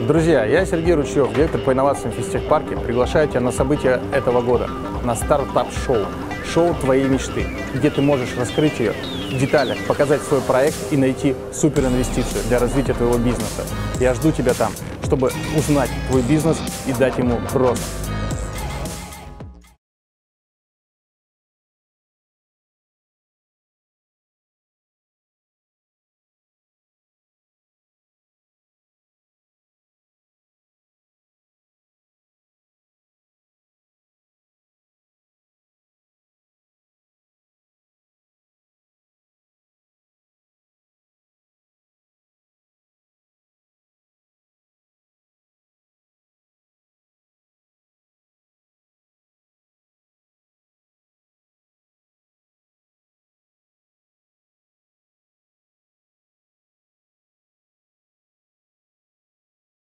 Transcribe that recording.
Друзья, я Сергей Ручьев, директор по инновациям в физтехпарке. Приглашаю тебя на события этого года, на стартап-шоу. Шоу твоей мечты, где ты можешь раскрыть ее в деталях, показать свой проект и найти суперинвестицию для развития твоего бизнеса. Я жду тебя там, чтобы узнать твой бизнес и дать ему рост.